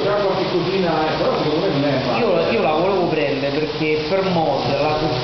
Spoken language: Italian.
vedo qualche cosina, eh, però secondo me non è male. Io, io la volevo prendere perché per mod la sul